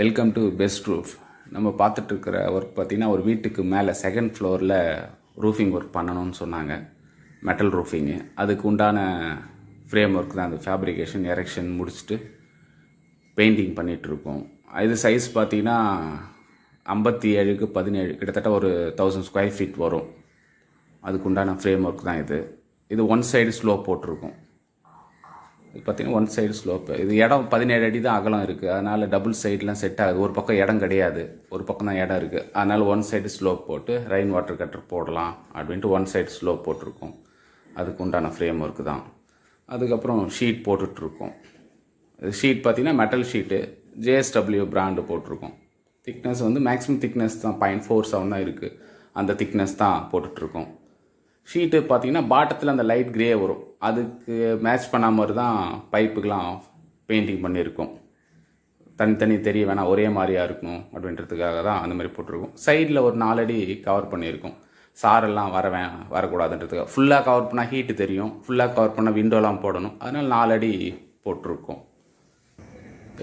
Welcome to best roof நம்ம பார்த்துட்டு இருக்கிற ஒர்க் பார்த்தீங்கன்னா ஒரு வீட்டுக்கு மேலே செகண்ட் ஃப்ளோரில் ரூஃபிங் ஒர்க் பண்ணணும்னு சொன்னாங்க. மெட்டல் ரூஃபிங்கு அதுக்கு உண்டான ஃப்ரேம் ஒர்க் தான் அந்த ஃபேப்ரிகேஷன் எரெக்ஷன் முடிச்சுட்டு பெயிண்டிங் பண்ணிகிட்ருக்கோம் இது சைஸ் பார்த்தீங்கன்னா ஐம்பத்தி ஏழுக்கு பதினேழு. கிட்டத்தட்ட ஒரு தௌசண்ட் ஸ்கொயர் ஃபீட் வரும். அதுக்கு உண்டான ஃப்ரேம் ஒர்க் தான் இது. இது ஒன் சைடு ஸ்லோ போட்டிருக்கோம். பார்த்தீங்கன்னா ஒன் சைடு ஸ்லோப்பு இது இடம் பதினேழு அடி தான் அகலம் இருக்குது அதனால் டபுள் சைட்லாம் செட் ஆகுது. ஒரு பக்கம் இடம் கிடையாது. ஒரு பக்கம் தான் இடம் இருக்குது அதனால் ஒன் சைடு ஸ்லோப் போட்டு ரெயின் வாட்டர் கட்டர் போடலாம் அப்படின்ட்டு ஒன் சைடு ஸ்லோப் போட்டிருக்கோம். அதுக்கு உண்டான ஃப்ரேம் ஒர்க்கு தான். அதுக்கப்புறம் ஷீட் போட்டுட்ருக்கோம். ஷீட் பார்த்தீங்கன்னா மெட்டல் ஷீட்டு ஜேஎஸ்டபிள்யூ பிராண்டு போட்டிருக்கோம். திக்னஸ் வந்து மேக்ஸிமம் திக்னஸ் தான். பாயிண்ட் ஃபோர் செவன் தான் இருக்குது அந்த திக்னஸ் தான் போட்டுட்ருக்கோம். ஷீட்டு பார்த்தீங்கன்னா பாட்டத்தில் அந்த லைட் கிரே வரும். அதுக்கு மேட்ச் பண்ண மாதிரி தான் பைப்புக்கெலாம் பெயிண்டிங் பண்ணியிருக்கோம். தனித்தனி தெரிய வேணாம் ஒரே மாதிரியாக இருக்கணும் அப்படின்றதுக்காக தான் அந்த மாதிரி போட்டிருக்கோம். சைடில் ஒரு நாலடி கவர் பண்ணியிருக்கோம். சாரெல்லாம் வர வே வரக்கூடாதுன்றதுக்காக. ஃபுல்லாக கவர் பண்ணால் ஹீட்டு தெரியும். ஃபுல்லாக கவர் பண்ணால் விண்டோலாம் போடணும். அதனால் நாலடி போட்டிருக்கோம்.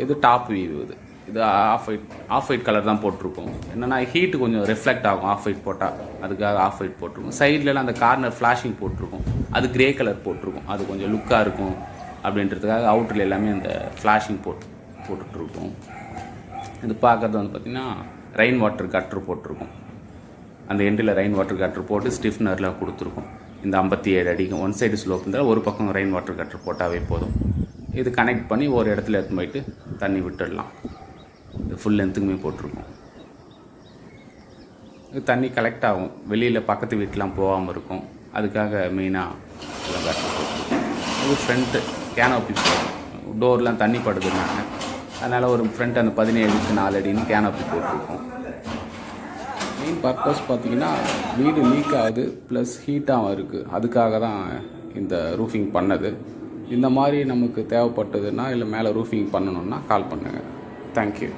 இது டாப் வியூ இது. இது off white off white colour தான் போட்டிருக்கோம் என்னென்னா ஹீட்டு கொஞ்சம் ரிஃப்ளெக்ட் ஆகும் ஆஃப் ஒயிட் போட்டால் அதுக்காக ஆஃப் ஒயிட் போட்டிருக்கோம் சைட்லலாம் அந்த கார்னர் ஃப்ளாஷிங் போட்டிருக்கோம். அது கிரே கலர் போட்டிருக்கோம். அது கொஞ்சம் லுக்காக இருக்கும் அப்படின்றதுக்காக அவுட்டரில் எல்லாமே அந்த ஃப்ளாஷிங் போட்டு போட்டுட்ருக்கோம் இது பார்க்குறது வந்து பார்த்திங்கன்னா ரெயின் வாட்டர் கட்ரு போட்டிருக்கோம். அந்த எண்டில் ரெயின் வாட்டர் கட்ரு போட்டு ஸ்டிஃப்னரில் கொடுத்துருக்கோம். இந்த ஐம்பத்தி ஏழு அடிக்கு ஒன் சைடு ஸ்லோப் இருந்தால் ஒரு பக்கம் ரெயின் வாட்டர் கட்ரு போட்டாவே போதும். இது கனெக்ட் பண்ணி ஒரு இடத்துல எடுத்து போயிட்டு தண்ணி விட்டுடலாம். ஃபுல் லென்த்துக்குமே போட்டிருக்கோம். தண்ணி கலெக்ட் ஆகும். வெளியில் பக்கத்து வீட்டெலாம் போகாமல் இருக்கும். அதுக்காக மெயினாக இதெல்லாம் கட்டணும் இது ஃப்ரண்ட்டு கேனோப்பி டோர்லாம் தண்ணி படுதுனாங்க அதனால் ஒரு ஃப்ரண்ட் அந்த பதினேழுக்கு நாலு அடின்னு கேனோப்பி போட்டிருக்கோம். மெயின் பர்பஸ் பார்த்தீங்கன்னா வீடு லீக் ஆகுது ப்ளஸ் ஹீட்டாகவும் இருக்குது அதுக்காக தான் இந்த ரூஃபிங் பண்ணது. இந்த மாதிரி நமக்கு தேவைப்பட்டதுன்னா இல்லை மேலே ரூஃபிங் பண்ணணுன்னா கால் பண்ணுங்கள் தேங்க்யூ